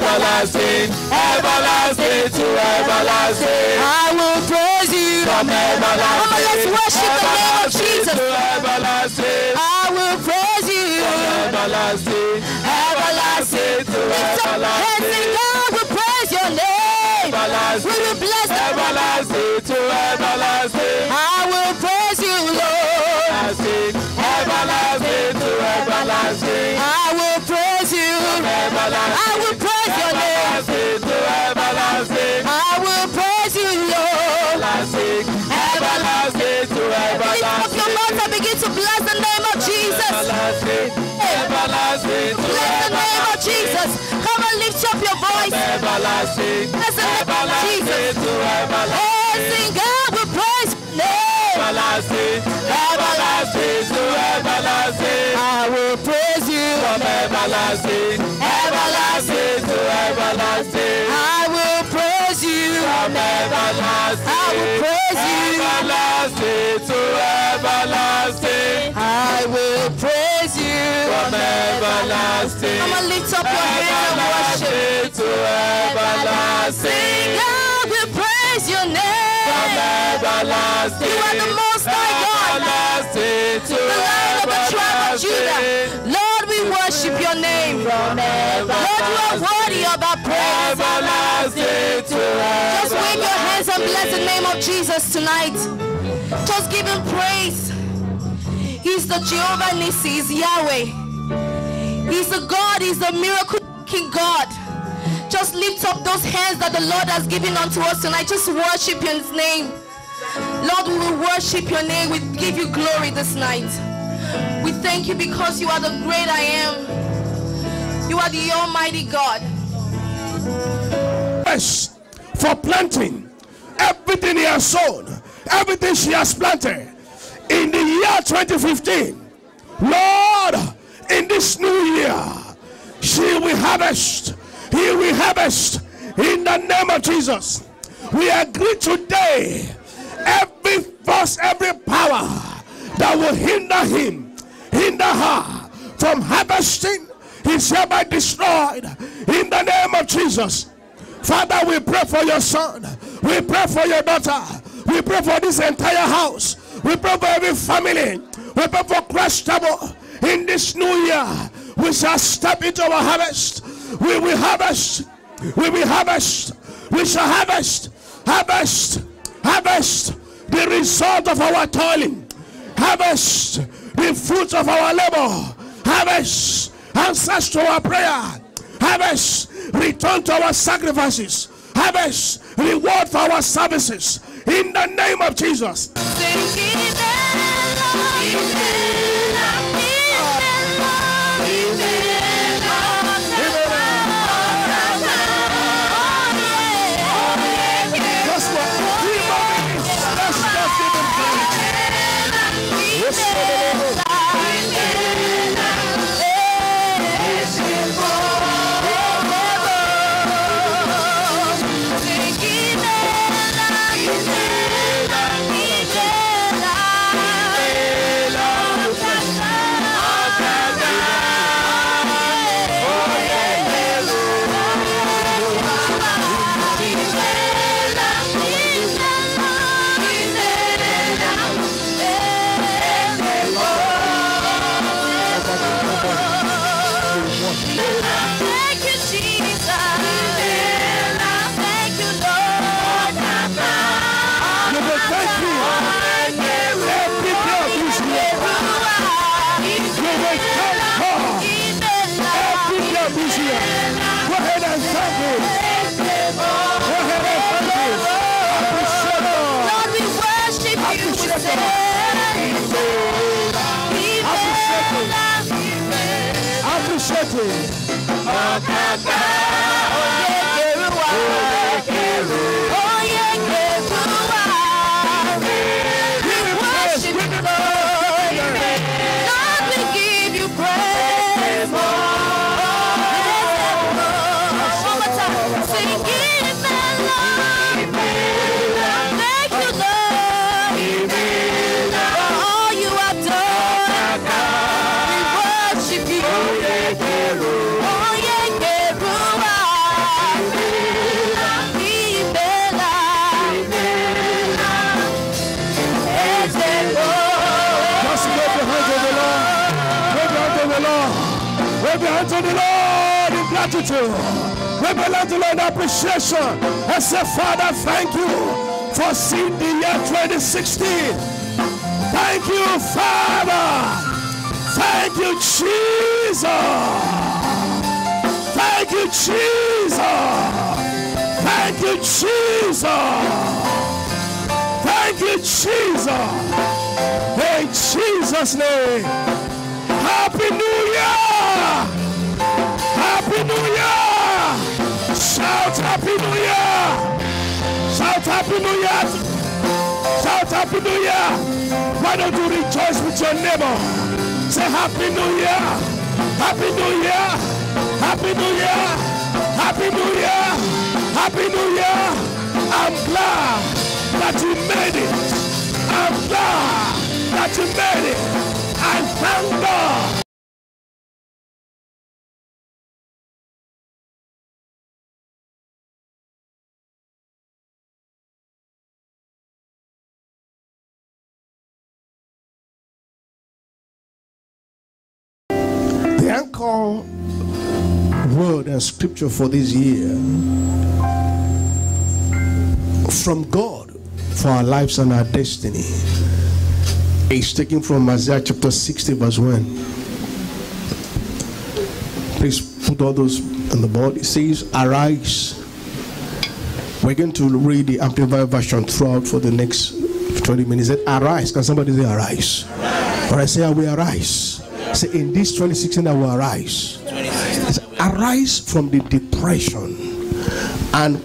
everlasting, everlasting to everlasting. I will praise you. From everlasting, on, let's worship everlasting. Bless the name of Everlasting to Oh, everlasting. sing God will praise your name. Everlasting, everlasting to everlasting. I will praise you. From everlasting, everlasting to everlasting. I will praise you. From everlasting, I will praise you. everlasting to everlasting. I will praise you. From everlasting, Come on, lift up your hands and worship. To everlasting. God will praise your From name. everlasting, You are the Most High God. everlasting to The Lion of the tribe of Judah. Lord, we worship your name. Lord, you are worthy of our praise. Everlasting to Just wave your hands and bless the name of Jesus tonight. Just give him praise. He's the Jehovah Nissi, he's Yahweh. He's the God, he's the miracle King God. Just lift up those hands that the Lord has given unto us tonight. Just worship his name. Lord, we will worship your name. We give you glory this night. We thank you because you are the great I am. You are the Almighty God. Yes, for planting everything he has sown, everything she has planted in the year 2015. Lord, in this new year, she will harvest, he will harvest in the name of Jesus. We agree today, every force, every power that will hinder him, hinder her from harvesting is hereby destroyed in the name of Jesus. Father, we pray for your son. We pray for your daughter. We pray for this entire house. We pray for every family. We pray for Christ. In this new year, we shall step into our harvest. We will harvest. We will harvest. We shall harvest. Harvest. Harvest the result of our toiling. Harvest the fruit of our labor. Harvest answers to our prayer. Harvest return to our sacrifices. Harvest reward for our services. In the name of Jesus. Appreciate Him. We gratitude. Wave your to Lord appreciation. And say, Father, thank you for seeing the year 2016. Thank you, Father. Thank you, Jesus. Thank you, Jesus. Thank you, Jesus. Thank you, Jesus. In Jesus' name. Happy New Year. New Year. Shout Happy New Year. Shout Happy New Year. Shout Happy New Year. Why don't you rejoice with your neighbor? Say Happy New Year. Happy New Year. Happy New Year. Happy New Year. Happy New Year. I'm glad that you made it. I'm glad that you made it. I thank God. Anchor word and scripture for this year from God for our lives and our destiny is taken from Isaiah chapter 60, verse 1. Please put all those on the board. It says, Arise. We're going to read the Amplified Version throughout for the next 20 minutes. It Arise. Can somebody say, Arise? Or I say, I will arise. Say, in this 2016, I will arise. Say, arise from the depression and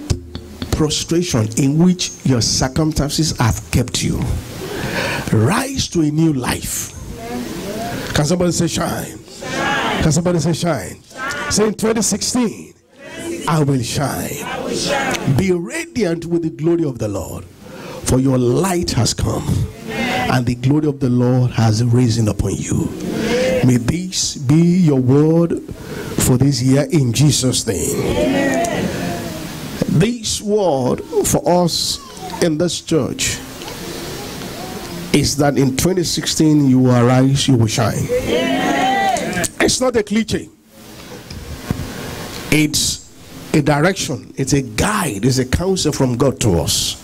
prostration in which your circumstances have kept you. Rise to a new life. Can somebody say shine? Can somebody say shine? Say in 2016, I will shine. Be radiant with the glory of the Lord, for your light has come, and the glory of the Lord has risen upon you. May this be your word for this year in Jesus' name. This word for us in this church is that in 2016 you will arise, you will shine. It's not a cliche. It's a direction, it's a guide, it's a counsel from God to us.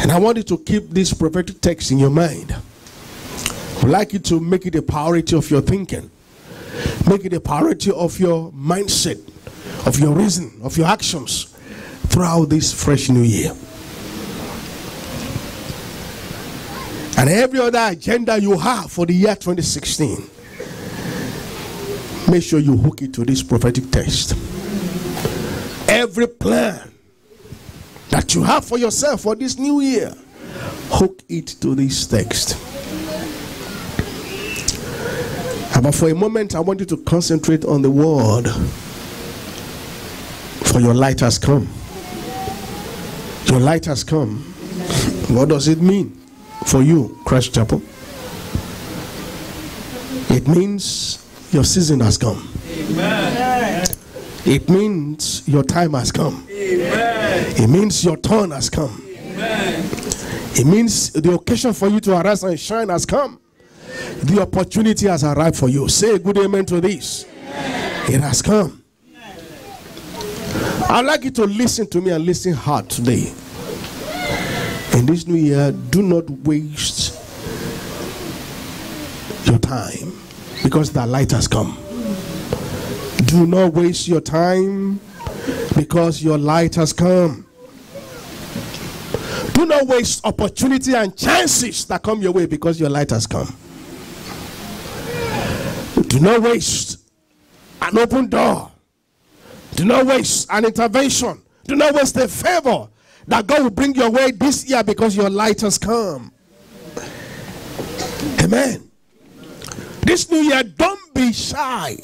And I want you to keep this prophetic text in your mind. I'd like you to make it a priority of your thinking. Make it a priority of your mindset, of your reason, of your actions throughout this fresh new year. And every other agenda you have for the year 2016, make sure you hook it to this prophetic text. Every plan that you have for yourself for this new year, hook it to this text. But for a moment, I want you to concentrate on the word. For your light has come. Your light has come. What does it mean for you, Christ Chapel? It means your season has come. Amen. It means your time has come. Amen. It means your turn has come. Amen. It means the occasion for you to arise and shine has come. The opportunity has arrived for you. Say a good amen to this. It has come. I'd like you to listen to me and listen hard today. In this new year, do not waste your time because the light has come. Do not waste your time because your light has come. Do not waste opportunity and chances that come your way because your light has come. Do not waste an open door. Do not waste an intervention. Do not waste a favor that God will bring your way this year because your light has come. Amen. This new year, don't be shy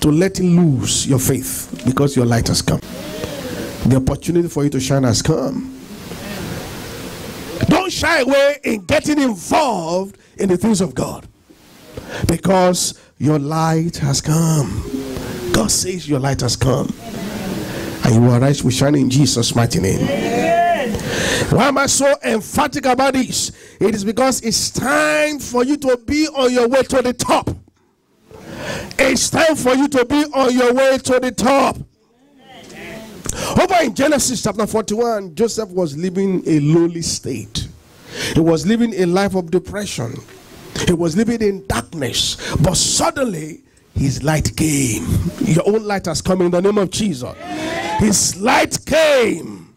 to letting loose your faith because your light has come. The opportunity for you to shine has come. Don't shy away in getting involved in the things of God because your light has come. God says your light has come. And you will arise with shine in Jesus' mighty name. Why am I so emphatic about this? It is because it's time for you to be on your way to the top. It's time for you to be on your way to the top. Over in Genesis chapter 41, Joseph was living a lowly state. He was living a life of depression. He was living in darkness. But suddenly, his light came. Your own light has come in the name of Jesus. His light came.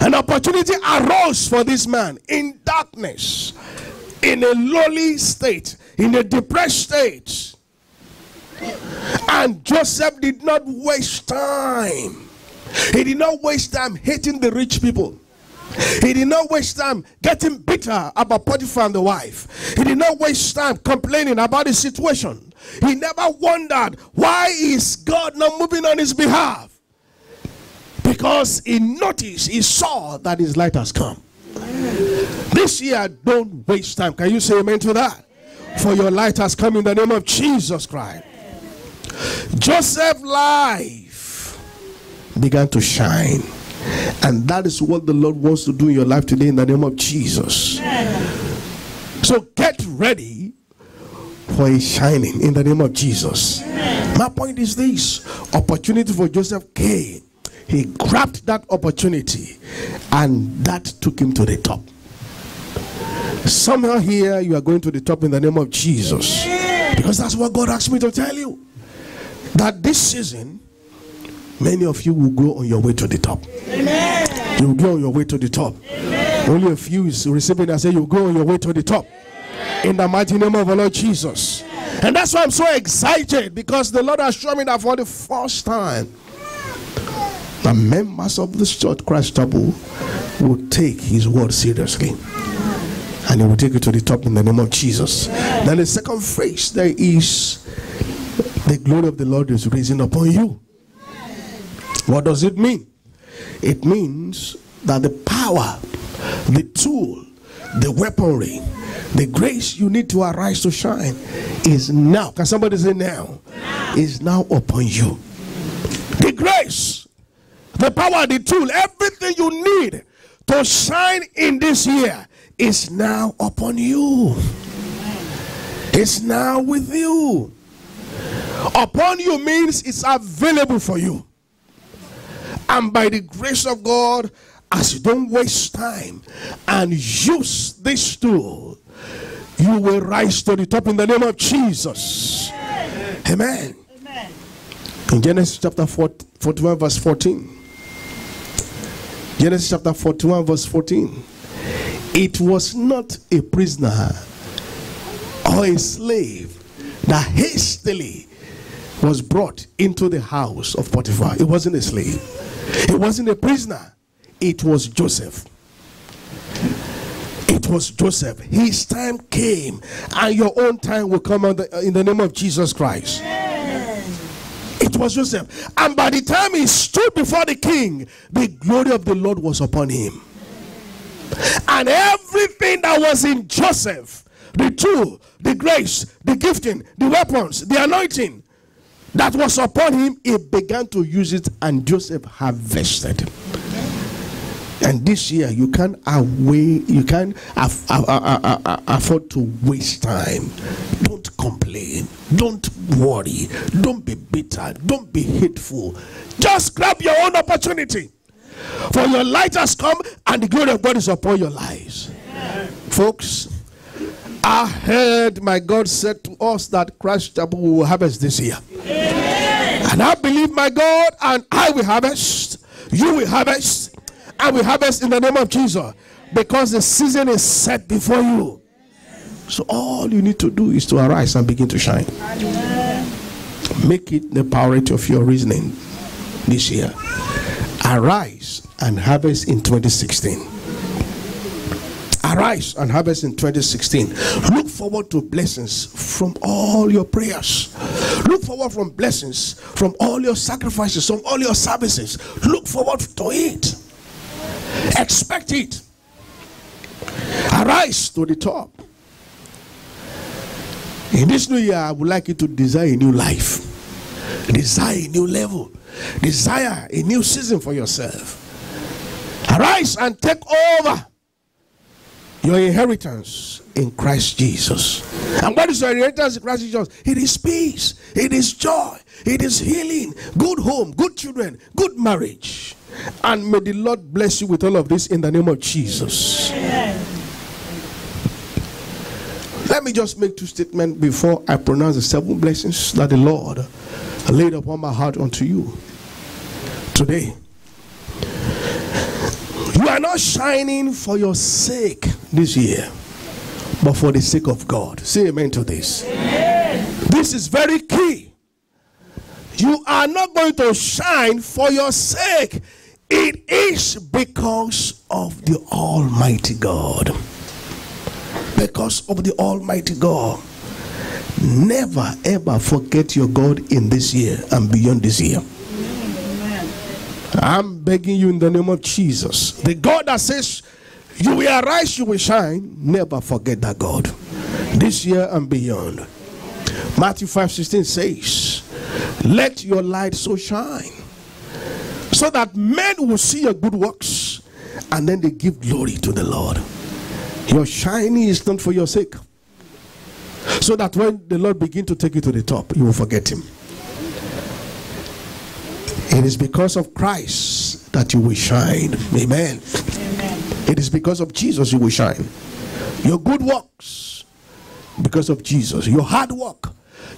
An opportunity arose for this man in darkness, in a lowly state, in a depressed state. And Joseph did not waste time. He did not waste time hating the rich people. He did not waste time getting bitter about Potiphar and the wife. He did not waste time complaining about the situation. He never wondered why is God not moving on his behalf. Because he noticed, he saw that his light has come. This year, don't waste time. Can you say amen to that? For your light has come in the name of Jesus Christ. Joseph's life began to shine. And that is what the Lord wants to do in your life today in the name of Jesus. So get ready for a shining in the name of Jesus. My point is this opportunity for Joseph came. He grabbed that opportunity and that took him to the top. Somehow here you are going to the top in the name of Jesus. Because that's what God asked me to tell you. That this season, many of you will go on your way to the top. You will go on your way to the top. Only a few is receiving I say you go on your way to the top. In the mighty name of the Lord Jesus. And that's why I'm so excited because the Lord has shown me that for the first time, the members of this church, Christ Chapel, will take his word seriously. And he will take it to the top in the name of Jesus. Then the second phrase there is the glory of the Lord is rising upon you. What does it mean? It means that the power, the tool, the weaponry, the grace you need to arise to shine is now. Can somebody say now? Is now upon you. The grace, the power, the tool, everything you need to shine in this year is now upon you. It's now with you. Upon you means it's available for you. And by the grace of God, as you don't waste time and use this tool, you will rise to the top in the name of Jesus. Amen. In Genesis chapter 41, verse 14. Genesis chapter 41, verse 14. It was not a prisoner or a slave that hastily was brought into the house of Potiphar. It wasn't a slave, it wasn't a prisoner, it was Joseph. It was Joseph. His time came, and your own time will come in the, uh, in the name of Jesus Christ. It was Joseph. And by the time he stood before the king, the glory of the Lord was upon him. And everything that was in Joseph the tool, the grace, the gifting, the weapons, the anointing that was upon him, he began to use it, and Joseph harvested. And this year, you can't away, you can't aff- afford to waste time. Don't complain. Don't worry. Don't be bitter. Don't be hateful. Just grab your own opportunity. For your light has come, and the glory of God is upon your lives. Folks, I heard my God said to us that Christ Chapel will harvest this year. And I believe my God, and I will harvest. You will harvest. I will harvest in the name of Jesus. Because the season is set before you. So all you need to do is to arise and begin to shine. Make it the priority of your reasoning this year. Arise and harvest in 2016 arise and harvest in 2016 look forward to blessings from all your prayers. Look forward from blessings from all your sacrifices from all your services. Look forward to it. Expect it. Arise to the top. In this new year i would like you to desire a new life. Desire a new level. Desire a new season for yourself. Arise and take over your inheritance in Christ Jesus. And what is your inheritance in Christ Jesus? It is peace, it is joy, it is healing, good home, good children, good marriage. And may the Lord bless you with all of this in the name of Jesus. Let me just make two statements before I pronounce the seven blessings that the Lord laid upon my heart unto you today. You are not shining for your sake this year, but for the sake of God. Say amen to this. This is very key. You are not going to shine for your sake, it is because of the Almighty God. Because of the Almighty God. Never ever forget your God in this year and beyond this year. I'm begging you in the name of Jesus. The God that says, You will arise, you will shine. Never forget that God. This year and beyond. Matthew 5 16 says, Let your light so shine, so that men will see your good works and then they give glory to the Lord. Your shining is not for your sake. So that when the Lord begin to take you to the top, you will forget him. It is because of Christ that you will shine. Amen. It is because of Jesus you will shine. Your good works, because of Jesus. Your hard work,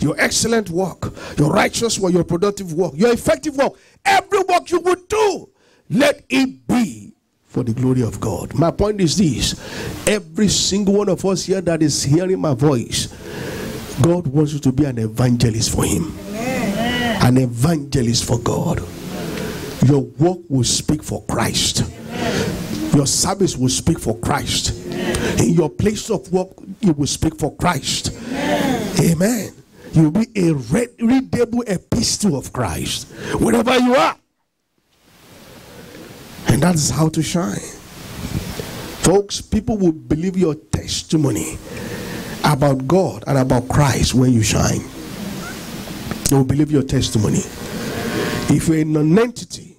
your excellent work, your righteous work, your productive work, your effective work, every work you would do, let it be for the glory of God. My point is this every single one of us here that is hearing my voice, God wants you to be an evangelist for Him, an evangelist for God. Your work will speak for Christ, your service will speak for Christ. In your place of work, you will speak for Christ. Amen. You will be a read- readable epistle of Christ wherever you are. And that is how to shine. Folks, people will believe your testimony about God and about Christ when you shine. They will believe your testimony. If you're a non-entity,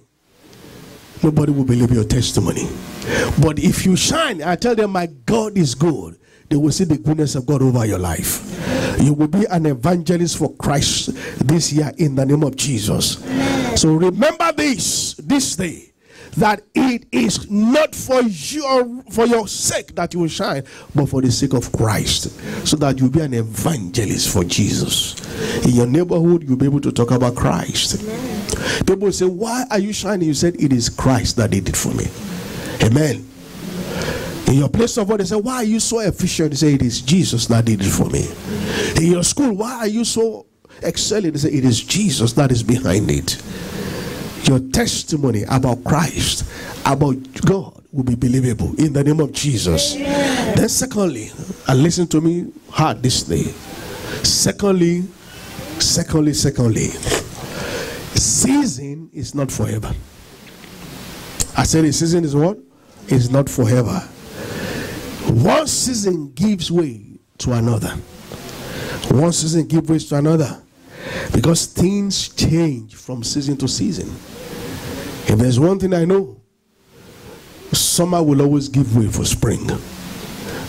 nobody will believe your testimony. But if you shine, I tell them, my God is good. They will see the goodness of God over your life. You will be an evangelist for Christ this year in the name of Jesus. So remember this this day that it is not for your for your sake that you will shine, but for the sake of Christ, so that you'll be an evangelist for Jesus. In your neighborhood, you'll be able to talk about Christ. People say, Why are you shining? You said it is Christ that did it for me. Amen. In your place of work, they say, Why are you so efficient? They say, It is Jesus that did it for me. In your school, why are you so excelling? They say, It is Jesus that is behind it. Your testimony about Christ, about God, will be believable in the name of Jesus. Then, secondly, and listen to me hard this day. Secondly, secondly, secondly, season is not forever. I said season is what? Is not forever. One season gives way to another. One season gives way to another. Because things change from season to season. If there's one thing I know, summer will always give way for spring.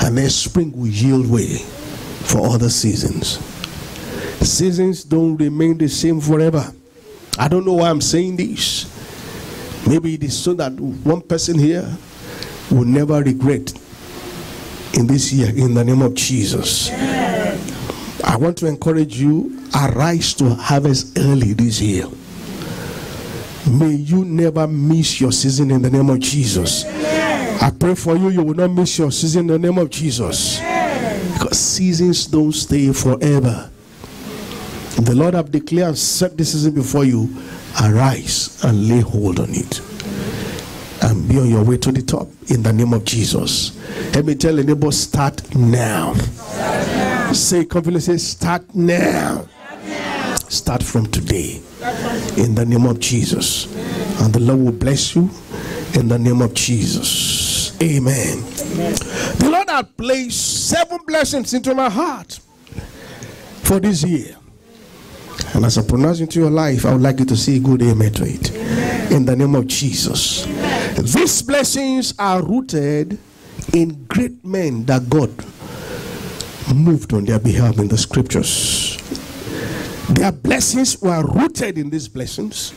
And then spring will yield way for other seasons. Seasons don't remain the same forever. I don't know why I'm saying this. Maybe it is so that one person here will never regret in this year in the name of Jesus. I want to encourage you arise to harvest early this year. May you never miss your season in the name of Jesus. I pray for you, you will not miss your season in the name of Jesus. Because seasons don't stay forever. The Lord have declared and set this season before you. Arise and lay hold on it. And be on your way to the top in the name of Jesus. Let me tell the neighbor, start now. Say confidently, say, start now. Start from today. In the name of Jesus. And the Lord will bless you in the name of Jesus. Amen. The Lord had placed seven blessings into my heart for this year. And as I pronounce into your life, I would like you to say good amen to it. In the name of Jesus. These blessings are rooted in great men that God moved on their behalf in the scriptures. Their blessings were rooted in these blessings.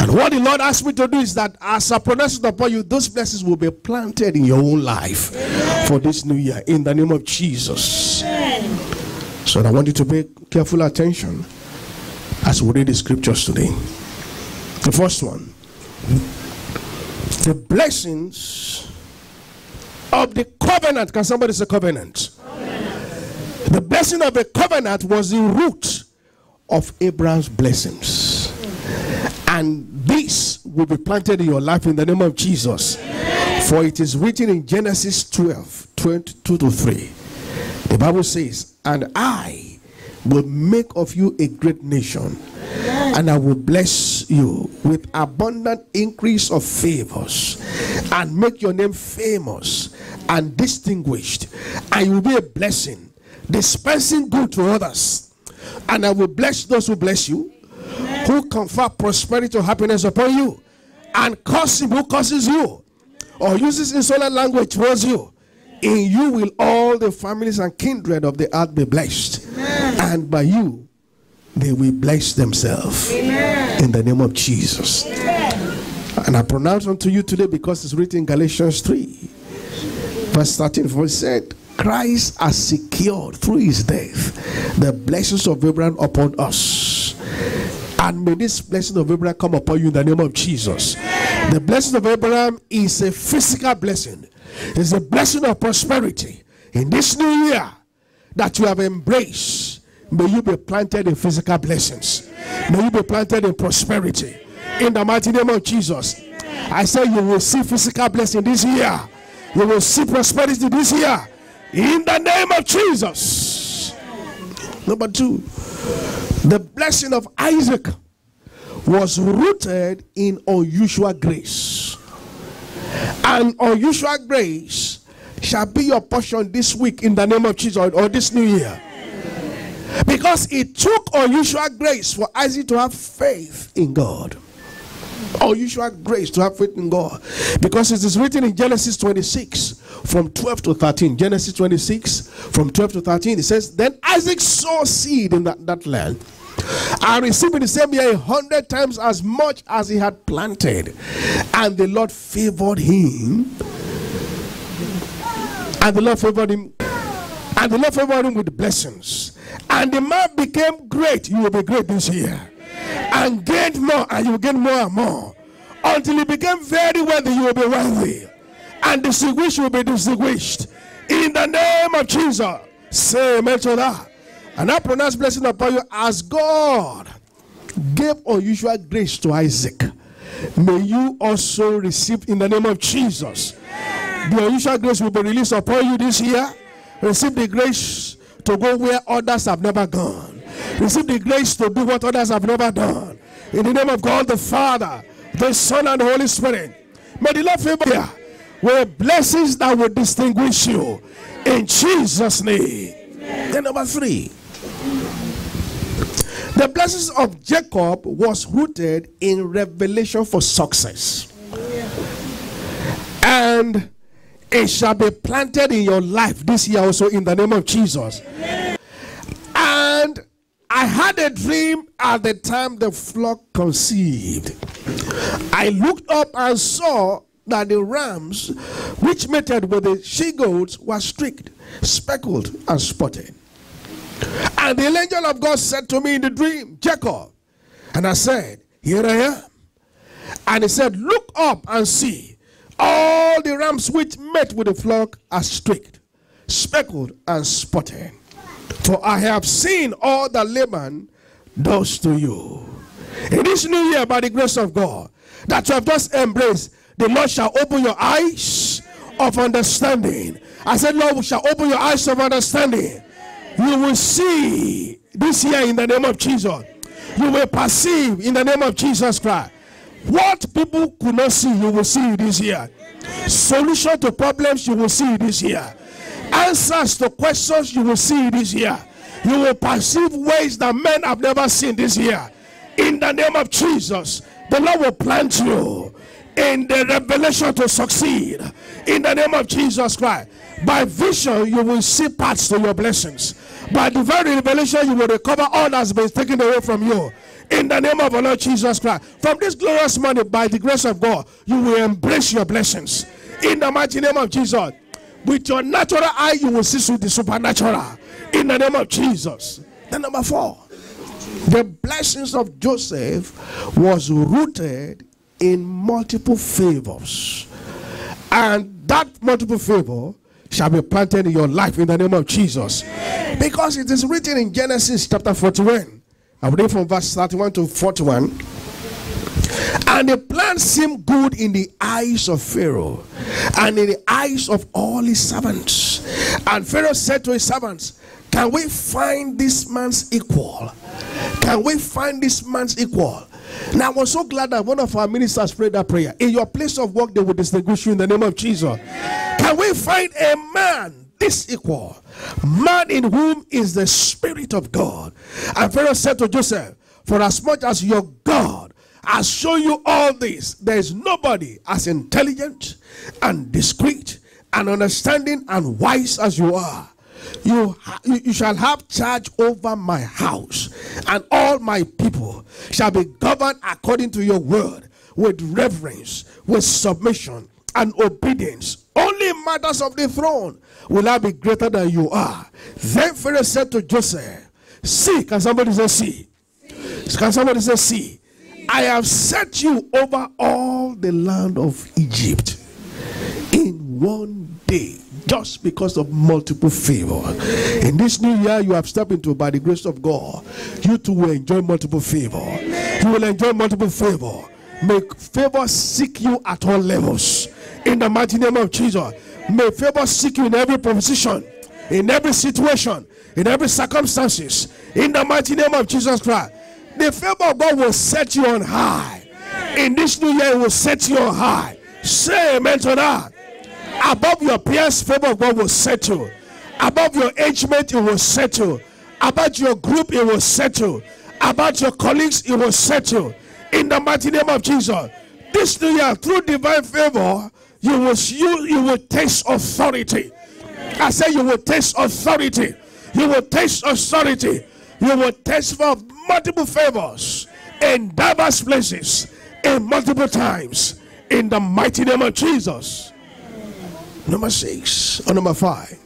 And what the Lord asked me to do is that as I pronounce it upon you, those blessings will be planted in your own life for this new year in the name of Jesus. So I want you to pay careful attention as we read the scriptures today. The first one the blessings of the covenant. Can somebody say covenant? The blessing of the covenant was the root of Abraham's blessings. And this will be planted in your life in the name of Jesus. For it is written in Genesis 12 22 to 3. The Bible says, And I will make of you a great nation, and I will bless you with abundant increase of favors, and make your name famous and distinguished, and you will be a blessing, dispensing good to others. And I will bless those who bless you, who confer prosperity or happiness upon you, and curse him who curses you, or uses insolent language towards you. In you will all the families and kindred of the earth be blessed, and by you they will bless themselves. In the name of Jesus. And I pronounce unto you today because it's written in Galatians 3, verse 13, for it said, Christ has secured through his death the blessings of Abraham upon us. And may this blessing of Abraham come upon you in the name of Jesus. The blessing of Abraham is a physical blessing, it's a blessing of prosperity. In this new year that you have embraced, may you be planted in physical blessings, may you be planted in prosperity. In the mighty name of Jesus, I say you will see physical blessing this year, you will see prosperity this year. In the name of Jesus. Number two, the blessing of Isaac was rooted in unusual grace. And unusual grace shall be your portion this week in the name of Jesus or this new year. Because it took unusual grace for Isaac to have faith in God. Unusual grace to have faith in God. Because it is written in Genesis 26 from 12 to 13. Genesis 26 from 12 to 13. It says, Then Isaac sowed seed in that, that land and received in the same year a hundred times as much as he had planted. And the Lord favored him. And the Lord favored him. And the Lord favored him with blessings. And the man became great. You will be great this year. And gained more, and you gain more and more. Until you become very wealthy, you will be wealthy. And distinguished, you will be distinguished. In the name of Jesus. Say amen to that. And I pronounce blessing upon you as God gave unusual grace to Isaac. May you also receive in the name of Jesus. The unusual grace will be released upon you this year. Receive the grace to go where others have never gone. Receive the grace to do what others have never done. In the name of God the Father, the Son, and the Holy Spirit. May the Lord favor you with blessings that will distinguish you. In Jesus' name. Then number three. The blessings of Jacob was rooted in revelation for success. And it shall be planted in your life this year also in the name of Jesus. And I had a dream at the time the flock conceived. I looked up and saw that the rams which mated with the she goats were streaked, speckled, and spotted. And the angel of God said to me in the dream, Jacob. And I said, Here I am. And he said, Look up and see. All the rams which met with the flock are streaked, speckled, and spotted. For I have seen all that Laban does to you. In this new year, by the grace of God, that you have just embraced, the Lord shall open your eyes of understanding. I said, Lord, we shall open your eyes of understanding you will see this year in the name of Jesus. You will perceive in the name of Jesus Christ. What people could not see, you will see this year. Solution to problems, you will see this year. Answers to questions, you will see this year. You will perceive ways that men have never seen this year. In the name of Jesus, the Lord will plant you in the revelation to succeed in the name of Jesus Christ. By vision, you will see paths to your blessings. By divine revelation, you will recover all that's been taken away from you. In the name of our Lord Jesus Christ. From this glorious morning, by the grace of God, you will embrace your blessings. In the mighty name of Jesus. With your natural eye, you will see with the supernatural. In the name of Jesus. Then number four. The blessings of Joseph was rooted in multiple favors. And that multiple favor shall be planted in your life in the name of Jesus. Because it is written in Genesis chapter 41. I read from verse 31 to 41. And the plan seemed good in the eyes of Pharaoh and in the eyes of all his servants. And Pharaoh said to his servants, Can we find this man's equal? Can we find this man's equal? Now, I was so glad that one of our ministers prayed that prayer. In your place of work, they will distinguish you in the name of Jesus. Can we find a man this equal? Man in whom is the Spirit of God. And Pharaoh said to Joseph, For as much as your God has show you all this, there is nobody as intelligent and discreet and understanding and wise as you are you, you shall have charge over my house, and all my people shall be governed according to your word, with reverence, with submission, and obedience. Only matters of the throne will I be greater than you are. Then Pharaoh said to Joseph, See, can somebody say, See? Can somebody say, See? I have set you over all the land of Egypt in one day just because of multiple favor. In this new year, you have stepped into by the grace of God. You too will enjoy multiple favor. You will enjoy multiple favor. May favor seek you at all levels. In the mighty name of Jesus. May favor seek you in every position, in every situation, in every circumstances. In the mighty name of Jesus Christ. The favor of God will set you on high. In this new year, it will set you on high. Say amen to that. Above your peers, favor of God will settle. Above your age mate, it will settle. About your group, it will settle. About your colleagues, it will settle. In the mighty name of Jesus. This new year, through divine favor, you will you, you will taste authority. I say you will taste authority. You will taste authority. You will taste for multiple favors in diverse places, in multiple times. In the mighty name of Jesus. Number six or number five.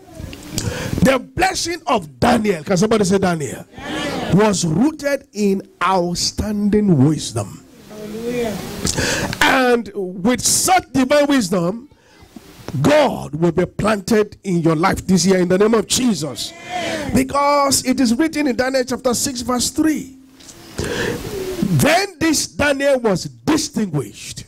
The blessing of Daniel, can somebody say Daniel? Daniel. Was rooted in outstanding wisdom. And with such divine wisdom, God will be planted in your life this year in the name of Jesus. Because it is written in Daniel chapter 6, verse 3. Then this Daniel was distinguished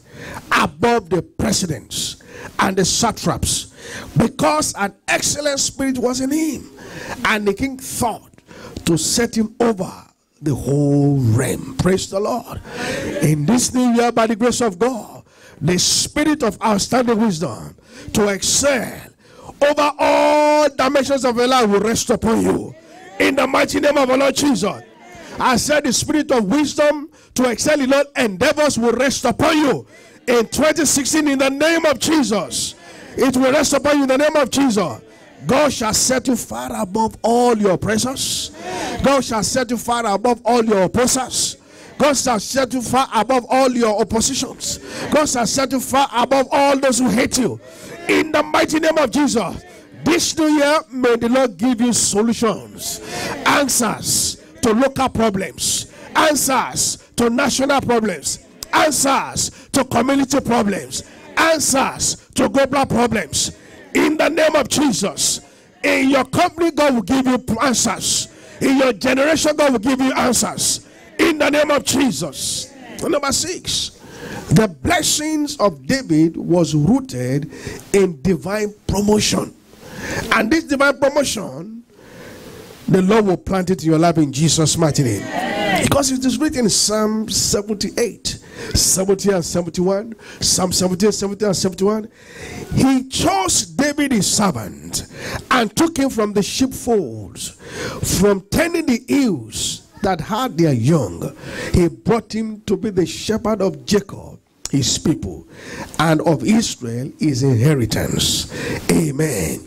above the presidents and the satraps because an excellent spirit was in him. And the king thought to set him over the whole realm. Praise the Lord. In this new year, by the grace of God, the spirit of outstanding wisdom to excel over all dimensions of your life will rest upon you. In the mighty name of our Lord Jesus. I said the spirit of wisdom to excel in all endeavors will rest upon you in 2016 in the name of Jesus. It will rest upon you in the name of Jesus. God shall set you far above all your oppressors. God shall set you far above all your oppressors. God shall set you far above all your oppositions. God shall set you far above all those who hate you. In the mighty name of Jesus. This new year, may the Lord give you solutions, answers to local problems, answers to national problems, answers to community problems, answers to global problems. In the name of Jesus, in your company, God will give you answers. In your generation, God will give you answers. In the name of Jesus. Number six, the blessings of David was rooted in divine promotion. And this divine promotion, the Lord will plant it in your life in Jesus' mighty name. Because it is written in Psalm 78, 70 and 71, Psalm 78, 70 and 71. He chose David his servant and took him from the sheepfolds, from tending the ewes that had their young. He brought him to be the shepherd of Jacob his people, and of Israel his inheritance. Amen.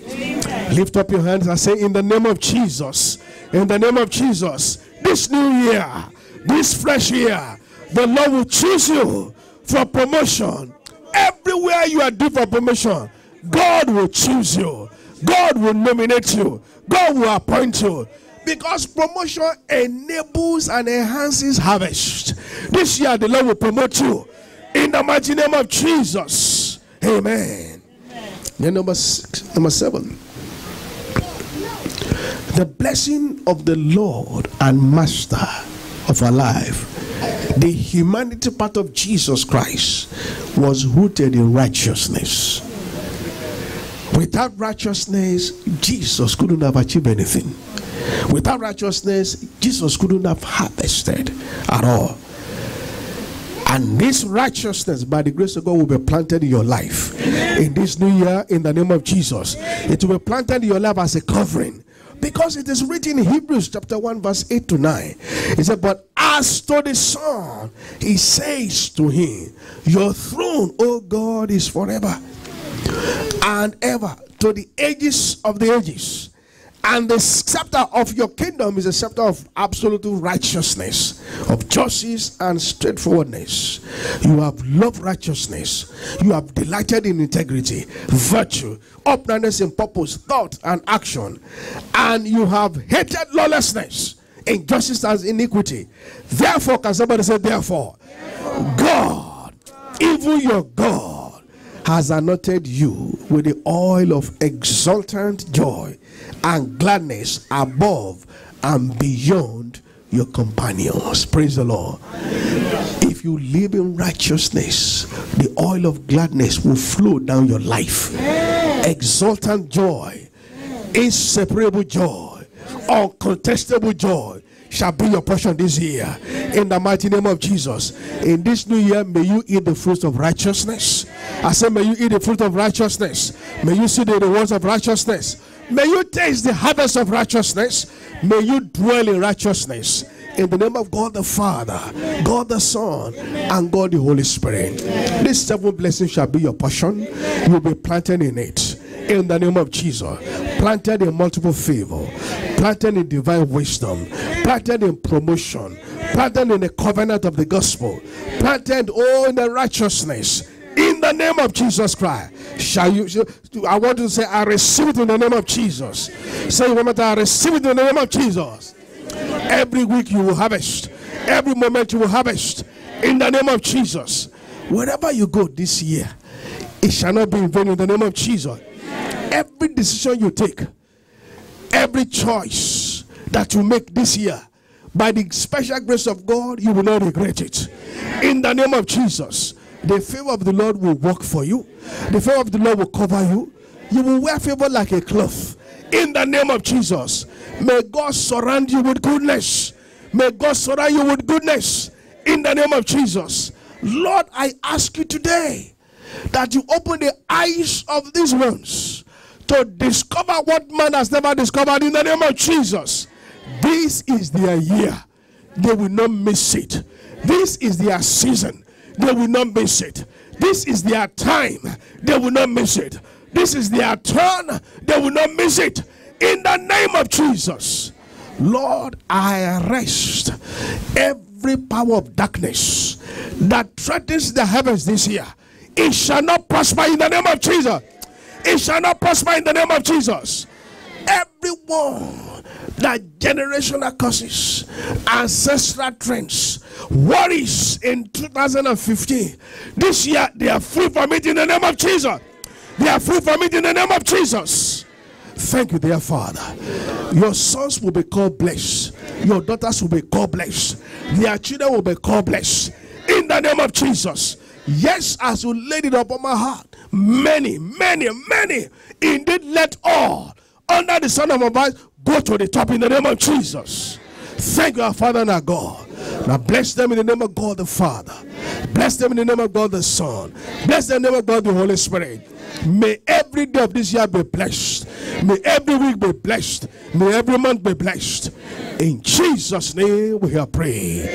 Lift up your hands and say, In the name of Jesus, in the name of Jesus, this new year, this fresh year, the Lord will choose you for promotion. Everywhere you are due for promotion, God will choose you. God will nominate you. God will appoint you. Because promotion enables and enhances harvest. This year, the Lord will promote you in the mighty name of Jesus. Amen. Then number six, number seven. The blessing of the Lord and Master of our life, the humanity part of Jesus Christ, was rooted in righteousness. Without righteousness, Jesus couldn't have achieved anything. Without righteousness, Jesus couldn't have harvested at all. And this righteousness, by the grace of God, will be planted in your life in this new year in the name of Jesus. It will be planted in your life as a covering. Because it is written in Hebrews chapter 1, verse 8 to 9. It said, But as to the Son, he says to him, Your throne, O God, is forever and ever to the ages of the ages. And the scepter of your kingdom is a scepter of absolute righteousness, of justice and straightforwardness. You have loved righteousness. You have delighted in integrity, virtue, uprightness in purpose, thought, and action. And you have hated lawlessness, injustice, and iniquity. Therefore, can somebody say, therefore, God, even your God, has anointed you with the oil of exultant joy and gladness above and beyond your companions. Praise the Lord. If you live in righteousness, the oil of gladness will flow down your life. Exultant joy, inseparable joy, uncontestable joy shall be your portion this year. In the mighty name of Jesus. In this new year, may you eat the fruits of righteousness. I say, may you eat the fruit of righteousness. May you see the rewards of righteousness. May you taste the harvest of righteousness. May you dwell in righteousness. In the name of God the Father, God the Son, and God the Holy Spirit. This seven blessings shall be your portion. You will be planted in it. In the name of Jesus. Planted in multiple favor, planted in divine wisdom, planted in promotion, planted in the covenant of the gospel, planted all in the righteousness in the name of Jesus Christ. Shall you? shall- I want to say, I receive it in the name of Jesus. Say, I receive it in the name of Jesus. Every week you will harvest, every moment you will harvest in the name of Jesus. Wherever you go this year, it shall not be in vain in the name of Jesus. Every decision you take, every choice that you make this year, by the special grace of God, you will not regret it. In the name of Jesus, the favor of the Lord will work for you, the favor of the Lord will cover you. You will wear favor like a cloth. In the name of Jesus, may God surround you with goodness. May God surround you with goodness. In the name of Jesus, Lord, I ask you today that you open the eyes of these ones to discover what man has never discovered in the name of Jesus. This is their year. They will not miss it. This is their season. They will not miss it. This is their time. They will not miss it. This is their turn. They will not miss it. In the name of Jesus. Lord, I arrest every power of darkness that threatens the heavens this year. It shall not prosper in the name of Jesus. It shall not prosper in the name of Jesus. Everyone that generational curses, ancestral trends, worries in 2015, this year they are free from it in the name of Jesus. They are free from it in the name of Jesus. Thank you, dear Father. Your sons will be called blessed. Your daughters will be called blessed. Their children will be called blessed. In the name of Jesus. Yes, as you laid it upon my heart, many, many, many, indeed, let all under the sound of my voice go to the top in the name of Jesus. Thank you, our Father and our God. Now bless them in the name of God the Father. Bless them in the name of God the Son. Bless them in the name of God the Holy Spirit. May every day of this year be blessed. May every week be blessed. May every month be blessed. In Jesus' name we have prayed.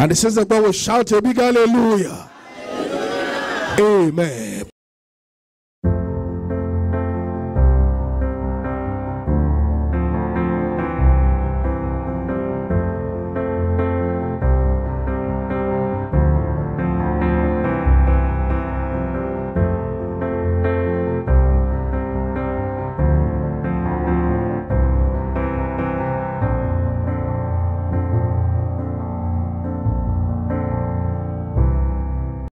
And the saints of God will shout a big hallelujah. Amen.